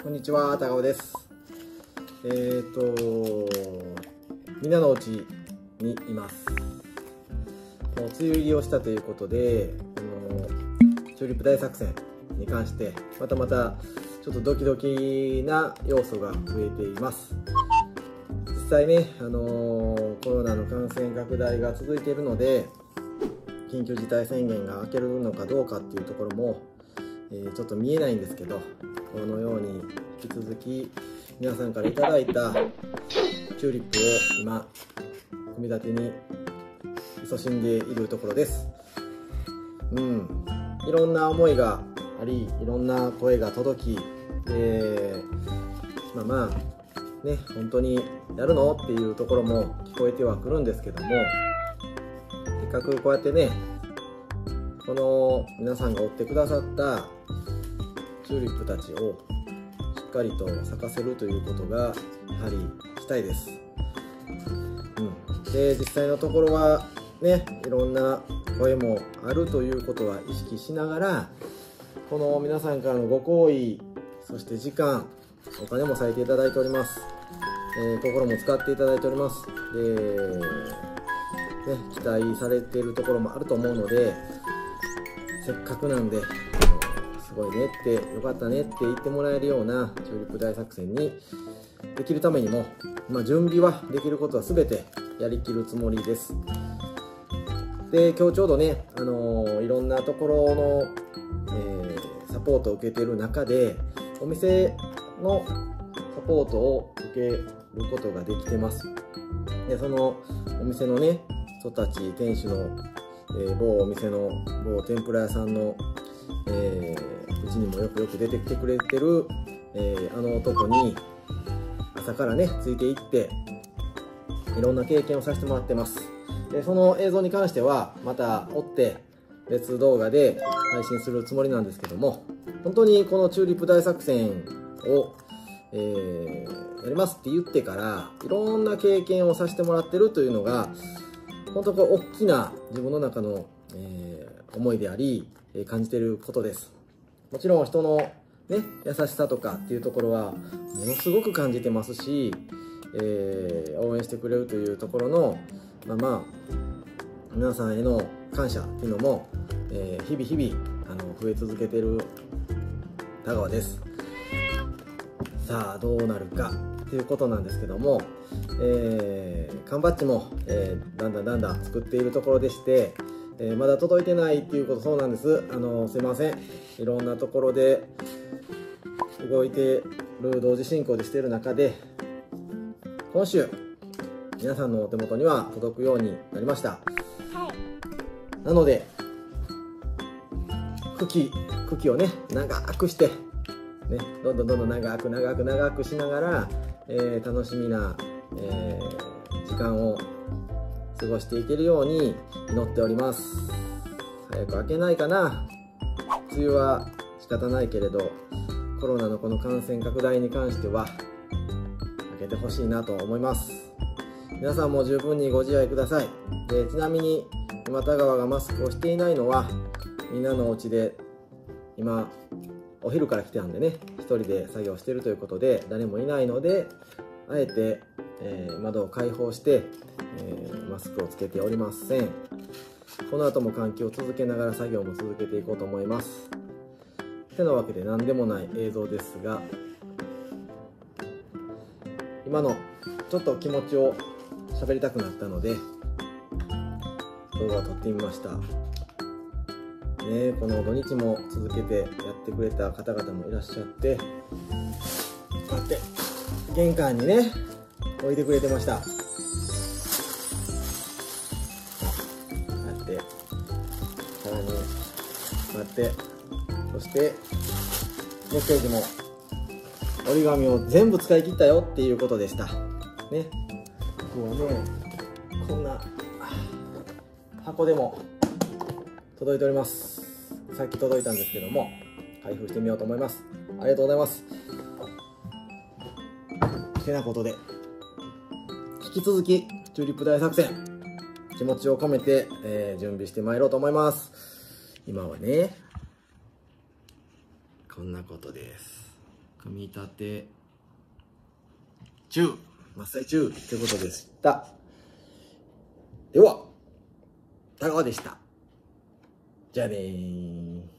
こんにちは、高尾です。えっ、ー、と、みんなのお家にいます。もう梅雨入りをしたということで、このチューリップ大作戦に関して、またまたちょっとドキドキな要素が増えています。実際ね、あのー、コロナの感染拡大が続いているので、緊急事態宣言が明けるのかどうかっていうところも、えー、ちょっと見えないんですけどこのように引き続き皆さんから頂いたチューリップを今組み立てに勤しんでいるところです。うん。いろんな思いがありいろんな声が届きえまあまあね本当にやるの？っていうところも聞こえてはくるんですけどもせっかくこうやってねこの皆さんが追ってくださったチューリップたちをしっかりと咲かせるということがやはりしたいです、うん、で実際のところはねいろんな声もあるということは意識しながらこの皆さんからのご好意そして時間お金も割いていただいております、えー、心も使っていただいております。で、ね、期待されているところもあると思うのでせっかくなんですごいねってよかったねって言ってもらえるようなチューリップ大作戦にできるためにも、まあ、準備はできることは全てやりきるつもりです。で今日ちょうどね、あのー、いろんなところの、えー、サポートを受けてる中でお店のサポートを受けることができてます。でそのお店のね人たち店主の、えー、某お店の某天ぷら屋さんの、えーうちにもよくよく出てきてくれてる、えー、あの男に朝からねついていっていろんな経験をさせてもらってます。でその映像に関してはまた追って別動画で配信するつもりなんですけども本当にこのチューリップ大作戦を、えー、やりますって言ってからいろんな経験をさせてもらってるというのが本当これ大きな自分の中の、えー、思いであり感じていることです。もちろん人のね、優しさとかっていうところはものすごく感じてますし、えー、応援してくれるというところのまあまあ皆さんへの感謝っていうのも、えー、日々日々あの増え続けてる田川です。さあどうなるか。っていうことなんですけども、えー、缶バッジも、えー、だんだんだんだん作っているところでしてえー、まだ届いてないっていうことそうなんです。あのすいません。いろんなところで動いてる同時進行でしている中で今週皆さんのお手元には届くようになりました、はい、なので茎茎をね長くしてねどんどんどんどん長く長く長くしながら、えー、楽しみな、えー、時間を過ごしていけるように祈っております。早く明けないかな。梅雨は仕方ないけれどコロナのこの感染拡大に関しては明けてほしいなと思います。皆さんも十分にご自愛ください。でちなみに今田川がマスクをしていないのはみんなのお家で今お昼から来てたんでね。人で作業してるということで誰もいないのであえて、えー、窓を開放してえー、マスクをつけておりません。この後も換気を続けながら作業も続けていこうと思います。てなわけで何でもない映像ですが今のちょっと気持ちを喋りたくなったので動画を撮ってみました。ねこの土日も続けてやってくれた方々もいらっしゃってこうやって玄関にね置いてくれてました。なってさらにこうやってそしてメッセージも折り紙を全部使い切ったよっていうことでした。ね。もうねこんな箱でも届いております。さっき届いたんですけども開封してみようと思います。ありがとうございます。てなことで引き続きチューリップ大作戦気持ちを込めて、えー、準備してまいろうと思います。今はねこんなことです。組み立て中真っ最中ということでした。では田川でした。Jenny.